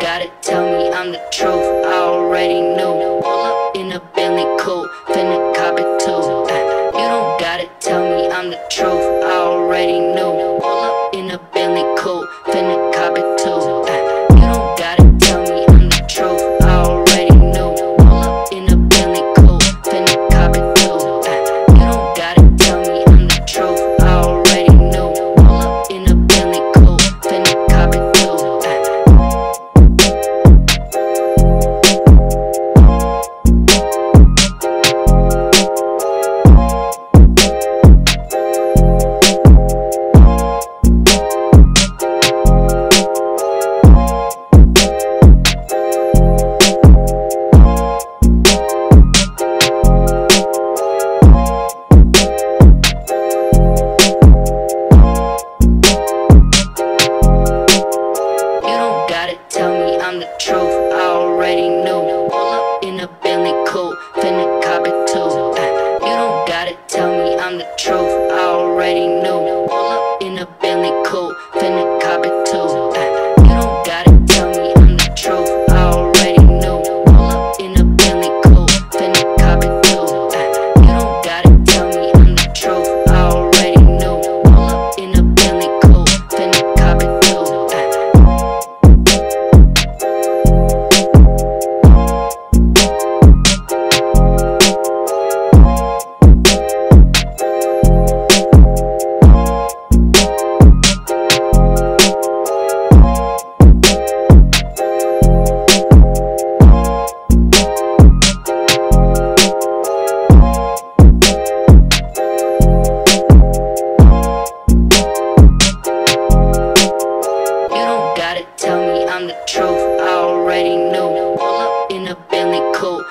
gotta tell me I'm the truth. I already knew. Pull up in a Bentley coupe, finna cop it too. Uh, you don't gotta tell me I'm the truth. I already knew. Pull up in a Bentley coupe, finna cop it too. Uh, you don't gotta truth. I already knew. Pull up in a Bentley coupe, finna cop it too. You don't gotta tell me I'm the truth. I already knew. Pull up in a Bentley coupe, already know. Pull up in a Bentley coat.